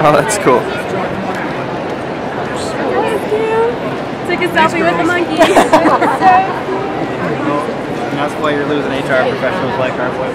Oh, that's cool. Took a selfie with the monkey. And that's why you're losing HR professionals like our boy.